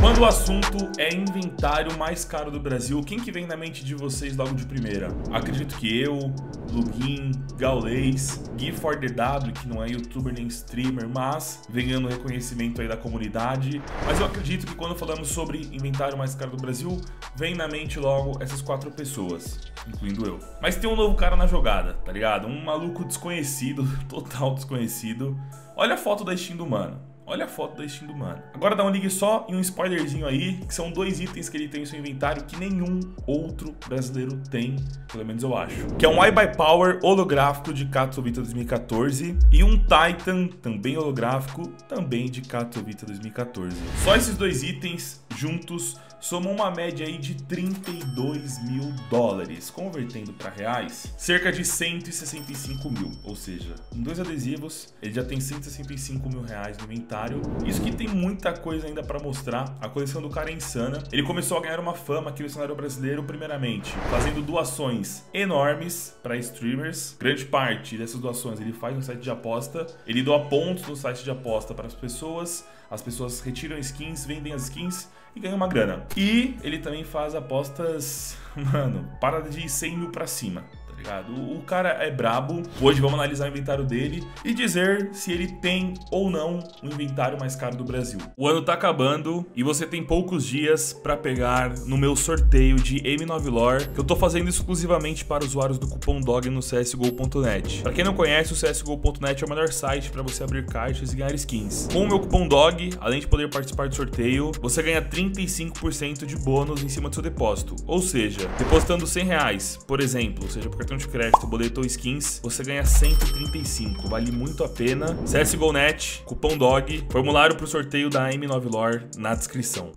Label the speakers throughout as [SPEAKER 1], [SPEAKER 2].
[SPEAKER 1] Quando o assunto é inventário mais caro do Brasil, quem que vem na mente de vocês logo de primeira? Acredito que eu, Lugin, Gaulês, Gui for the W, que não é youtuber nem streamer, mas vem ganhando reconhecimento aí da comunidade. Mas eu acredito que quando falamos sobre inventário mais caro do Brasil, vem na mente logo essas quatro pessoas, incluindo eu. Mas tem um novo cara na jogada, tá ligado? Um maluco desconhecido, total desconhecido. Olha a foto da Steam do mano. Olha a foto da Steam do mano. Agora dá um ligue só e um spoilerzinho aí, que são dois itens que ele tem em seu inventário que nenhum outro brasileiro tem, pelo menos eu acho. Que é um iBuy Power holográfico de Katowice 2014 e um Titan, também holográfico, também de Katowice 2014. Só esses dois itens juntos somam uma média aí de 32 mil dólares, convertendo para reais, cerca de 165 mil, ou seja, em dois adesivos ele já tem 165 mil reais no inventário. Isso que tem muita coisa ainda para mostrar, a coleção do cara é insana. Ele começou a ganhar uma fama aqui no cenário brasileiro, primeiramente, fazendo doações enormes para streamers. Grande parte dessas doações ele faz no site de aposta, ele doa pontos no site de aposta para as pessoas, as pessoas retiram skins, vendem as skins e ganha uma grana. E ele também faz apostas, mano, para de 100 mil pra cima ligado? O cara é brabo. Hoje vamos analisar o inventário dele e dizer se ele tem ou não o inventário mais caro do Brasil. O ano tá acabando e você tem poucos dias para pegar no meu sorteio de M9 Lore, que eu tô fazendo exclusivamente para usuários do cupom DOG no csgo.net. Para quem não conhece, o csgo.net é o melhor site para você abrir caixas e ganhar skins. Com o meu cupom DOG, além de poder participar do sorteio, você ganha 35% de bônus em cima do seu depósito. Ou seja, depositando 100 reais, por exemplo, seja por cartão de crédito, boleto skins, você ganha 135. Vale muito a pena. CSGO.net, cupom DOG, formulário para o sorteio da M9 Lore na descrição.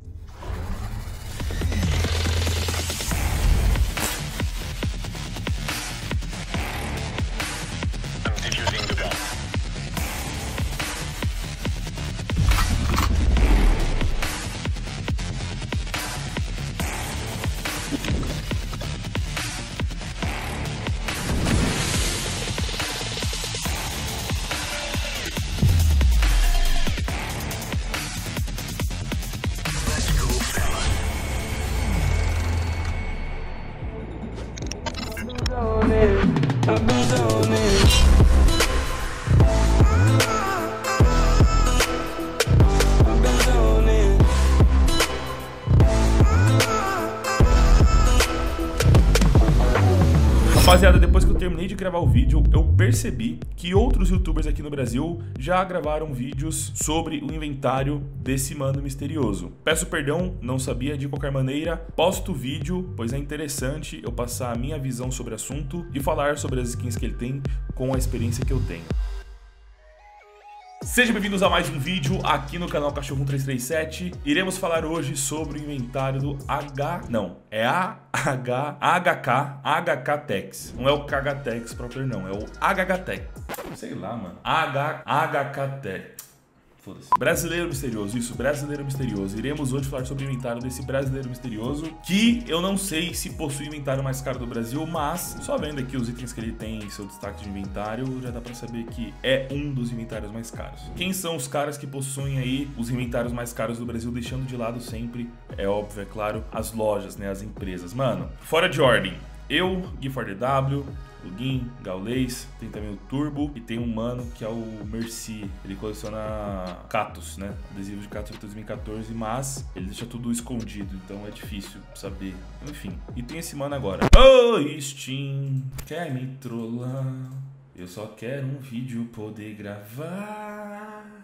[SPEAKER 1] Gravar o vídeo, eu percebi que outros youtubers aqui no Brasil já gravaram vídeos sobre o inventário desse mano misterioso. Peço perdão, não sabia de qualquer maneira. Posto o vídeo, pois é interessante eu passar a minha visão sobre o assunto e falar sobre as skins que ele tem com a experiência que eu tenho. Sejam bem-vindos a mais um vídeo aqui no canal Cachorro 337. Iremos falar hoje sobre o inventário do H... Não, é AH... HK... HK Tex. Não é o KHTex próprio não, é o HH Tex. Sei lá, mano. H... HK Tex. Foda-se. Brasileiro misterioso, isso, brasileiro misterioso. Iremos hoje falar sobre o inventário desse brasileiro misterioso, que eu não sei se possui o inventário mais caro do Brasil, mas só vendo aqui os itens que ele tem em seu destaque de inventário, já dá pra saber que é um dos inventários mais caros. Quem são os caras que possuem aí os inventários mais caros do Brasil, deixando de lado sempre, é óbvio, é claro, as lojas, né, as empresas. Mano, fora de ordem, eu, Gui W, plugin, Gaulês, tem também o Turbo e tem um mano que é o Merci. Ele coleciona Catos, né? Adesivo de Catos de 2014, mas ele deixa tudo escondido, então é difícil saber. Enfim, e tem esse mano agora. Oh, Steam, quer me trollar? Eu só quero um vídeo poder gravar.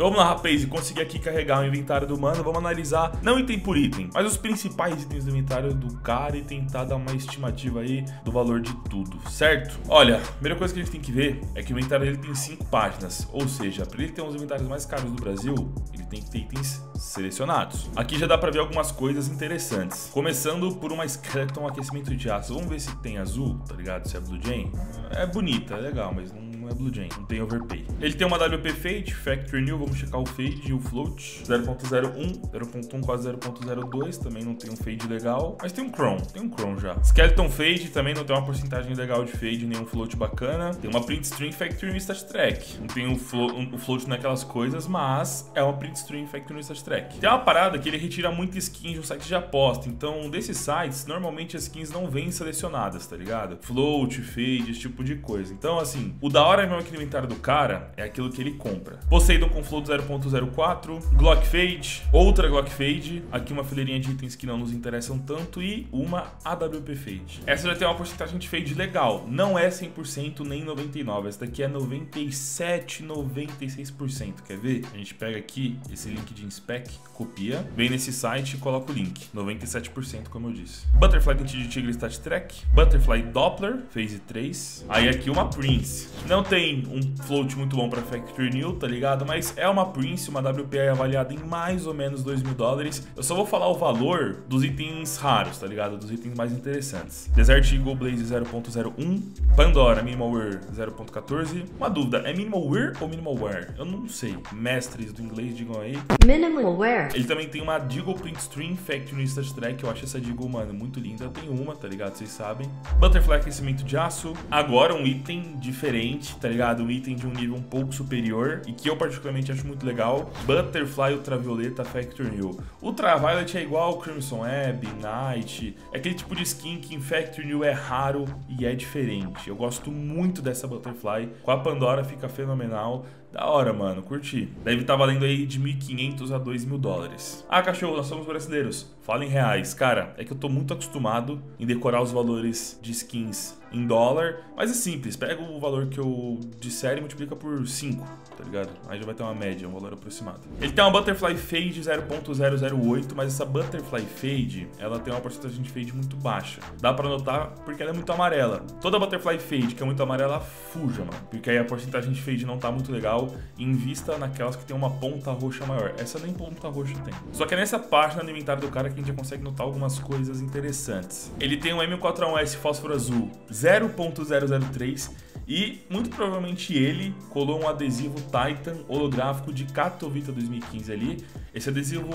[SPEAKER 1] Vamos lá, rapaz, e conseguir aqui carregar o inventário do mano. Vamos analisar, não item por item, mas os principais itens do inventário do cara e tentar dar uma estimativa aí do valor de tudo, certo? Olha, a primeira coisa que a gente tem que ver é que o inventário dele tem cinco páginas, ou seja, para ele ter um dos inventários mais caros do Brasil, ele tem que ter itens selecionados. Aqui já dá para ver algumas coisas interessantes. Começando por uma Skeleton aquecimento de aço. Vamos ver se tem azul, tá ligado? Se é Blue Jane. É bonita, é legal, mas não não é Blue Jay, não tem overpay. Ele tem uma WP Fade, Factory New, vamos checar o Fade e o Float. 0.01, 0.1 quase 0.02, também não tem um Fade legal. Mas tem um Chrome, tem um Chrome já. Skeleton Fade também não tem uma porcentagem legal de Fade, nenhum Float bacana. Tem uma Print String Factory New Stat Track. Não tem o, flo um, Float naquelas coisas, mas é uma Print String Factory New Stat Track. Tem uma parada que ele retira muita skin de um site de aposta, então desses sites, normalmente as skins não vêm selecionadas, tá ligado? Float, Fade, esse tipo de coisa. Então, assim, o da hora no inventário do cara é aquilo que ele compra. Poseidon com Float 0.04, Glock Fade, outra Glock Fade, aqui uma fileirinha de itens que não nos interessam tanto e uma AWP Fade. Essa já tem uma porcentagem de Fade legal, não é 100% nem 99%, essa daqui é 97, 96%, quer ver? A gente pega aqui esse link de inspec, copia, vem nesse site e coloca o link, 97% como eu disse. Butterfly Dente de Tigre Stat Track, Butterfly Doppler, Phase 3, aí aqui uma Prince. Não tem um float muito bom para Factory New, tá ligado? Mas é uma Prince, uma WPI avaliada em mais ou menos 2 mil dólares. Eu só vou falar o valor dos itens raros, tá ligado? Dos itens mais interessantes. Desert Eagle Blaze 0.01, Pandora Minimal Wear 0.14. Uma dúvida, é Minimal Wear ou Minimal Wear? Eu não sei. Mestres do inglês, digam aí.
[SPEAKER 2] Minimal Wear.
[SPEAKER 1] Ele também tem uma Deagle Print Stream Factory Stat Track. Eu acho essa Deagle, mano, muito linda. Eu tenho uma, tá ligado? Vocês sabem. Butterfly Aquecimento de Aço. Agora um item diferente, tá ligado? Um item de um nível um pouco superior e que eu particularmente acho muito legal. Butterfly Ultravioleta Factory New. Ultraviolet é igual Crimson Web, Night. É aquele tipo de skin que em Factory New é raro e é diferente. Eu gosto muito dessa Butterfly. Com a Pandora fica fenomenal. Da hora, mano, curti. Deve estar tá valendo aí de 1.500 a 2.000 dólares. Ah, cachorro, nós somos brasileiros. Fala em reais. Cara, é que eu tô muito acostumado em decorar os valores de skins em dólar, mas é simples. Pega o valor que eu disser e multiplica por 5, tá ligado? Aí já vai ter uma média, um valor aproximado. Ele tem uma Butterfly Fade 0.008, mas essa Butterfly Fade, ela tem uma porcentagem de fade muito baixa. Dá pra notar porque ela é muito amarela. Toda Butterfly Fade que é muito amarela, fuja, mano. Porque aí a porcentagem de fade não tá muito legal. Invista naquelas que tem uma ponta roxa maior. Essa nem ponta roxa tem. Só que é nessa página do inventário do cara que a gente já consegue notar algumas coisas interessantes. Ele tem um M41S fósforo azul 0.003 e muito provavelmente ele colou um adesivo Titan holográfico de Katowice 2015 ali. Esse adesivo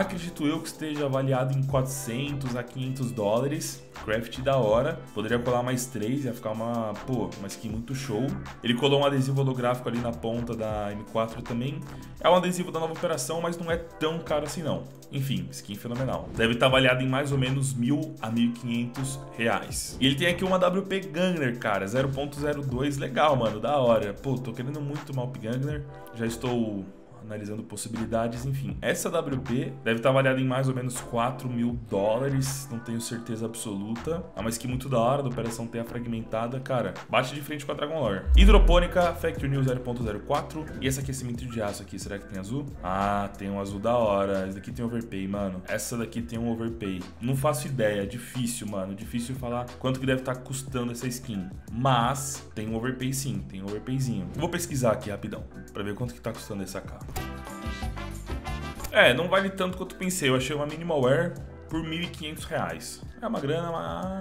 [SPEAKER 1] acredito eu que esteja avaliado em 400 a 500 dólares. Craft da hora. Poderia colar mais três, ia ficar uma, pô, uma skin muito show. Ele colou um adesivo holográfico ali na ponta da M4 também. É um adesivo da nova operação, mas não é tão caro assim não. Enfim, skin fenomenal. Deve estar avaliado em mais ou menos mil a 1.500 reais. E ele tem aqui uma WP Gangner, cara, 0.02, legal, mano, da hora. Pô, tô querendo muito uma WP Gangner. Já estou analisando possibilidades, enfim. Essa WP deve estar avaliada em mais ou menos 4 mil dólares, não tenho certeza absoluta. É uma skin muito da hora, da Operação Terra Fragmentada, cara, bate de frente com a Dragon Lore. Hidropônica, Factory New 0.04 e esse aquecimento de aço aqui, será que tem azul? Ah, tem um azul da hora, esse daqui tem overpay, mano. Essa daqui tem um overpay. Não faço ideia, difícil, mano, difícil falar quanto que deve estar custando essa skin. Mas tem um overpay sim, tem um overpayzinho. Vou pesquisar aqui rapidão, pra ver quanto que tá custando essa AK. É, não vale tanto quanto pensei. Eu achei uma Minimalware por R$ 1.500. É uma grana,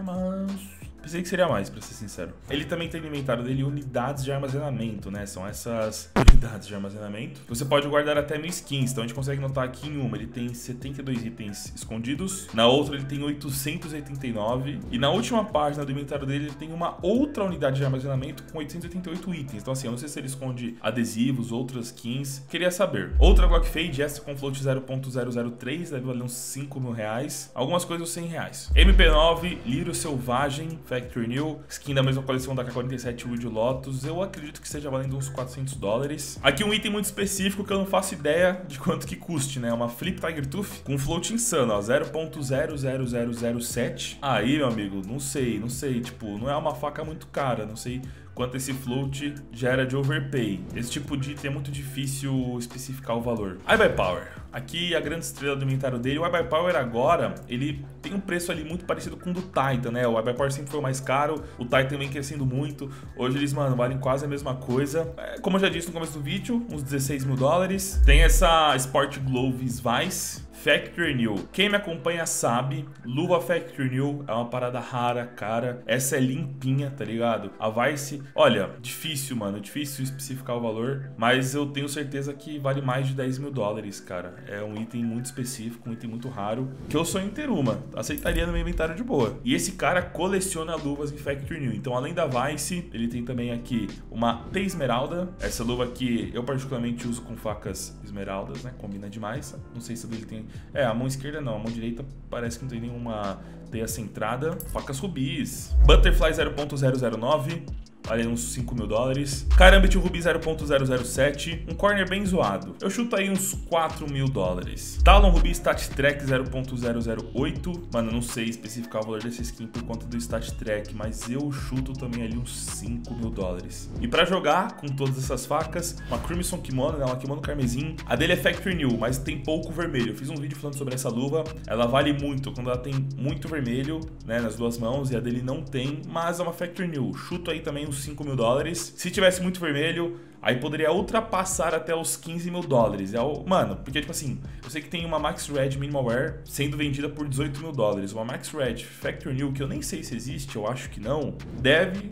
[SPEAKER 1] mas Pensei que seria mais, pra ser sincero. Ele também tem no inventário dele unidades de armazenamento, né? São essas unidades de armazenamento. Você pode guardar até mil skins. Então a gente consegue notar aqui em uma ele tem 72 itens escondidos. Na outra ele tem 889. E na última página do inventário dele ele tem uma outra unidade de armazenamento com 888 itens. Então assim, eu não sei se ele esconde adesivos, outras skins. Queria saber. Outra Glock Fade, essa com float 0.003, deve valer uns 5 mil reais. Algumas coisas 100 reais. MP9, Lírio Selvagem, Factory New, skin da mesma coleção da K47 Wood Lotus, eu acredito que esteja valendo uns 400 dólares. Aqui um item muito específico que eu não faço ideia de quanto que custe, né? Uma Flip Tiger Tooth com float insano, ó, 0.00007. Aí, meu amigo, não sei, não sei, tipo, não é uma faca muito cara, não sei quanto esse float gera de overpay. Esse tipo de item é muito difícil especificar o valor. iBuy Power. Aqui a grande estrela do inventário dele, o iBuy Power agora, ele tem um preço ali muito parecido com o do Titan, né? O iBuy Power sempre foi mais caro, o Titan vem crescendo muito. Hoje eles, mano, valem quase a mesma coisa. É, como eu já disse no começo do vídeo, uns 16 mil dólares. Tem essa Sport Gloves Vice, Factory New. Quem me acompanha sabe, luva Factory New é uma parada rara, cara. Essa é limpinha, tá ligado? A Vice, olha, difícil, mano, difícil especificar o valor, mas eu tenho certeza que vale mais de 10 mil dólares, cara. É um item muito específico, um item muito raro, que eu sou ter uma. Aceitaria no meu inventário de boa. E esse cara coleciona luvas em Factory New. Então, além da Vice, ele tem também aqui uma T Esmeralda. Essa luva aqui eu particularmente uso com facas esmeraldas, né? Combina demais. Não sei se ele tem. É, a mão esquerda não, a mão direita parece que não tem nenhuma teia centrada. Facas rubis. Butterfly 0.009 vale uns 5 mil dólares. Karambit Ruby 0.007, um corner bem zoado. Eu chuto aí uns 4 mil dólares. Talon Ruby Stat Track 0.008, mano, não sei especificar o valor desse skin por conta do Stat Track, mas eu chuto também ali uns 5 mil dólares. E para jogar com todas essas facas, uma Crimson Kimono, né, uma kimono carmesim, a dele é Factory New, mas tem pouco vermelho. Eu fiz um vídeo falando sobre essa luva, ela vale muito quando ela tem muito vermelho, né, nas duas mãos, e a dele não tem, mas é uma Factory New. Chuto aí também uns 5 mil dólares. Se tivesse muito vermelho, aí poderia ultrapassar até os 15 mil dólares. É o, mano, porque, tipo assim, eu sei que tem uma Max Red Minimal Wear sendo vendida por 18 mil dólares. Uma Max Red Factory New, que eu nem sei se existe, eu acho que não, deve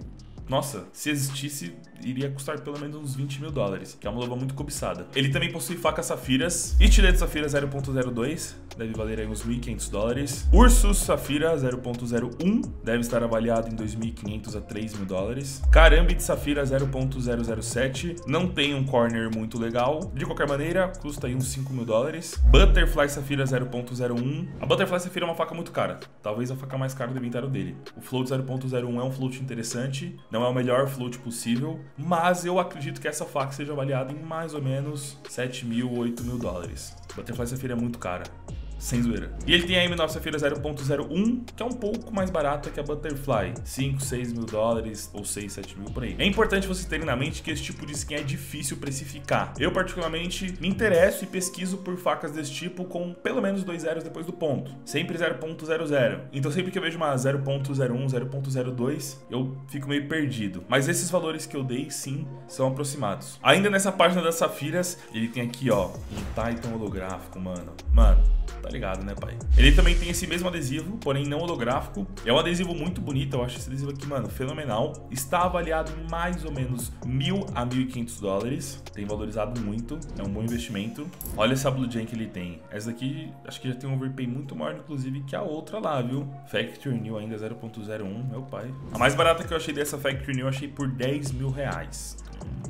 [SPEAKER 1] nossa, se existisse, iria custar pelo menos uns 20 mil dólares, que é uma luva muito cobiçada. Ele também possui facas safiras, estilete safira 0.02, deve valer aí uns 1.500 dólares. Ursus Safira 0.01, deve estar avaliado em 2.500 a 3.000 dólares. Karambit Safira 0.007, não tem um corner muito legal. De qualquer maneira, custa aí uns 5 mil dólares. Butterfly Safira 0.01. A Butterfly Safira é uma faca muito cara, talvez a faca mais cara do inventário dele. O float 0.01 é um float interessante, não é o melhor float possível, mas eu acredito que essa faca seja avaliada em mais ou menos 7 mil, 8 mil dólares. Butterfly Safira é muito cara. Sem zoeira. E ele tem a M9 Safira 0.01, que é um pouco mais barata que a Butterfly. 5, 6 mil dólares ou 6, 7 mil por aí. É importante vocês terem na mente que esse tipo de skin é difícil precificar. Eu, particularmente, me interesso e pesquiso por facas desse tipo com pelo menos dois zeros depois do ponto. Sempre 0.00. Então, sempre que eu vejo uma 0.01, 0.02, eu fico meio perdido. Mas esses valores que eu dei, sim, são aproximados. Ainda nessa página das Safiras, ele tem aqui, ó, um Titan holográfico, mano. Mano, tá ligado, né, pai? Ele também tem esse mesmo adesivo, porém não holográfico. É um adesivo muito bonito, eu acho esse adesivo aqui, mano, fenomenal. Está avaliado em mais ou menos mil a mil e quinhentos dólares. Tem valorizado muito, é um bom investimento. Olha essa Blue Jam que ele tem. Essa daqui, acho que já tem um overpay muito maior, inclusive, que a outra lá, viu? Factory New ainda 0.01, meu pai. A mais barata que eu achei dessa Factory New, eu achei por 10 mil reais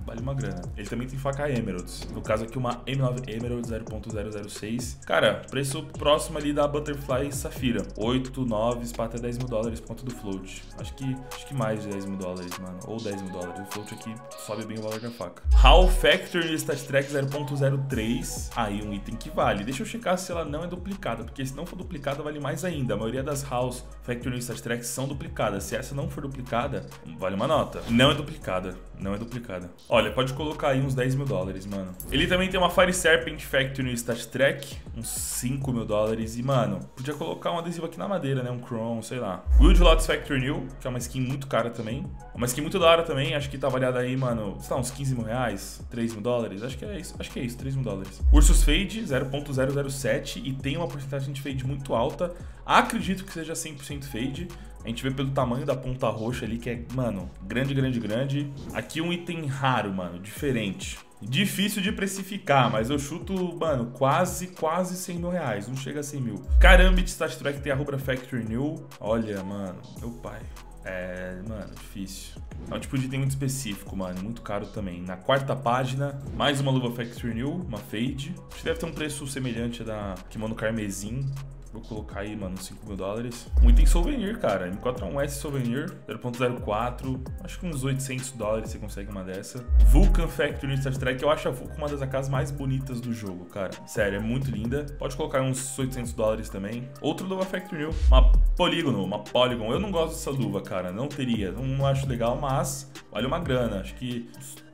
[SPEAKER 1] vale uma grana. Ele também tem faca Emeralds. No caso aqui, uma M9 Emerald 0.006. Cara, preço próximo ali da Butterfly Safira. 8, 9, para até 10 mil dólares ponto do float. Acho que, acho que mais de 10 mil dólares, mano. Ou 10 mil dólares. O float aqui sobe bem o valor da faca. HAL Factory Stat Track 0.03. Aí um item que vale. Deixa eu checar se ela não é duplicada, porque se não for duplicada, vale mais ainda. A maioria das HALs Factory Stat Tracks são duplicadas. Se essa não for duplicada, vale uma nota. Não é duplicada. Não é duplicada. Olha, pode colocar aí uns 10 mil dólares, mano. Ele também tem uma Fire Serpent Factory no Stat Track, uns 5 mil dólares. E, mano, podia colocar um adesivo aqui na madeira, né? Um Chrome, sei lá. Wild Lotus Factory New, que é uma skin muito cara também. Uma skin muito da hora também, acho que tá avaliada aí, mano, sei lá, uns 15 mil reais, 3 mil dólares. Acho que é isso, acho que é isso, 3 mil dólares. Ursus Fade, 0.007 e tem uma porcentagem de fade muito alta. Acredito que seja 100% fade. A gente vê pelo tamanho da ponta roxa ali, que é, mano, grande, grande, grande. Aqui um item raro, mano, diferente. Difícil de precificar, mas eu chuto, mano, quase, quase 100 mil reais. Não chega a 100 mil. Caramba, Stat Track tem a Rubra Factory New. Olha, mano, meu pai. É, mano, difícil. É um tipo de item muito específico, mano. Muito caro também. Na quarta página, mais uma luva Factory New, uma Fade. Acho que deve ter um preço semelhante da Kimono Carmesim. Vou colocar aí, mano, 5 mil dólares. Um item souvenir, cara. M41S souvenir, 0.04. Acho que uns 800 dólares você consegue uma dessa. Vulcan Factory Star Trek. Eu acho a Vulcan uma das AKs mais bonitas do jogo, cara. Sério, é muito linda. Pode colocar uns 800 dólares também. Outro luva Factory New. Uma Polígono, uma Polygon. Eu não gosto dessa luva, cara. Não teria. Não acho legal, mas vale uma grana. Acho que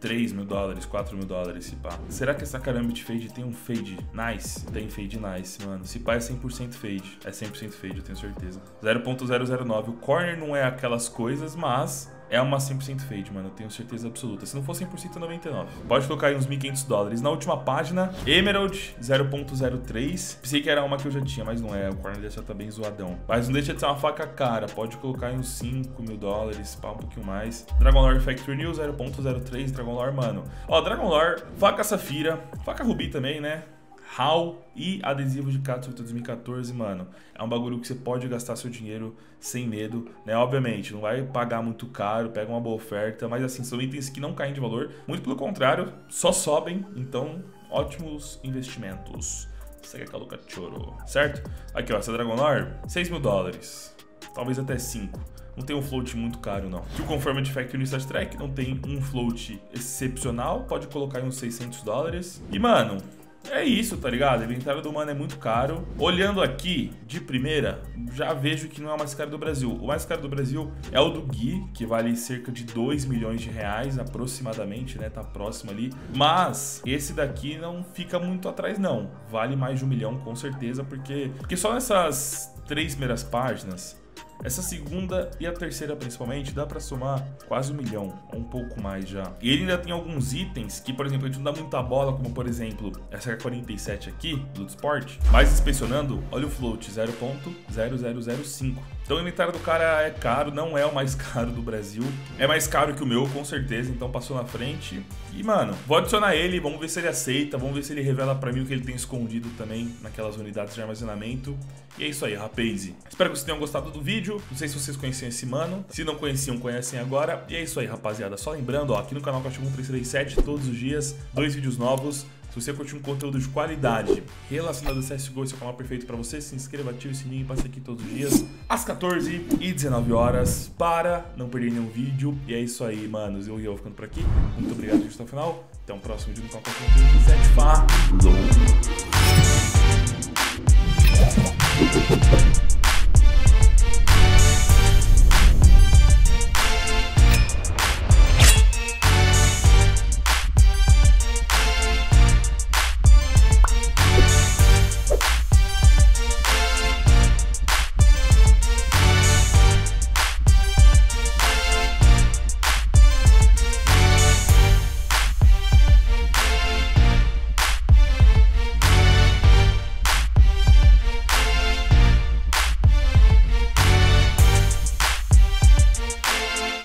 [SPEAKER 1] 3 mil dólares, 4 mil dólares, se pá. Será que essa Karambit Fade tem um fade nice? Tem fade nice, mano. Se pá é 100% fade. É 100% fade, eu tenho certeza. 0.009. O corner não é aquelas coisas, mas é uma 100% fade, mano. Eu tenho certeza absoluta. Se não for 100%, é 99. Pode colocar aí uns 1.500 dólares. Na última página, Emerald 0.03. Pensei que era uma que eu já tinha, mas não é. O corner já tá bem zoadão. Mas não deixa de ser uma faca cara. Pode colocar aí uns 5 mil dólares, pá, um pouquinho mais. Dragon Lore Factory New 0.03. Dragon Lore, mano. Ó, Dragon Lore, faca safira, faca rubi também, né? HAL e adesivo de Katsuta 2014, mano. É um bagulho que você pode gastar seu dinheiro sem medo, né? Obviamente, não vai pagar muito caro, pega uma boa oferta, mas assim, são itens que não caem de valor. Muito pelo contrário, só sobem, então ótimos investimentos. Segue a Luca Choro, certo? Aqui, ó, essa Dragon Lore, 6 mil dólares. Talvez até 5. Não tem um float muito caro, não. Que o Conformity Factory no Star Trek não tem um float excepcional, pode colocar aí uns 600 dólares. E, mano, é isso, tá ligado? O inventário do mano é muito caro. Olhando aqui, de primeira, já vejo que não é o mais caro do Brasil. O mais caro do Brasil é o do Gui, que vale cerca de 2 milhões de reais, aproximadamente, né? Tá próximo ali. Mas esse daqui não fica muito atrás, não. Vale mais de um milhão, com certeza, porque, porque só nessas três primeiras páginas essa segunda e a terceira, principalmente, dá para somar quase um milhão, ou um pouco mais já. E ele ainda tem alguns itens que, por exemplo, a gente não dá muita bola, como por exemplo, essa 47 aqui, do Sport. Mas inspecionando, olha o float, 0.0005. Então o inventário do cara é caro, não é o mais caro do Brasil. É mais caro que o meu, com certeza, então passou na frente. E, mano, vou adicionar ele, vamos ver se ele aceita, vamos ver se ele revela para mim o que ele tem escondido também naquelas unidades de armazenamento. E é isso aí, rapaz. Espero que vocês tenham gostado do vídeo. Não sei se vocês conheciam esse mano. Se não conheciam, conhecem agora. E é isso aí, rapaziada. Só lembrando, ó, aqui no canal Cachorro 1337, todos os dias, dois vídeos novos. Se você curte um conteúdo de qualidade relacionado a CSGO, esse é o canal perfeito para você. Se inscreva, ative o sininho e passe aqui todos os dias, às 14 e 19 horas, para não perder nenhum vídeo. E é isso aí, manos. Eu e eu ficando por aqui. Muito obrigado por até o final. Até o próximo vídeo no canal Falou!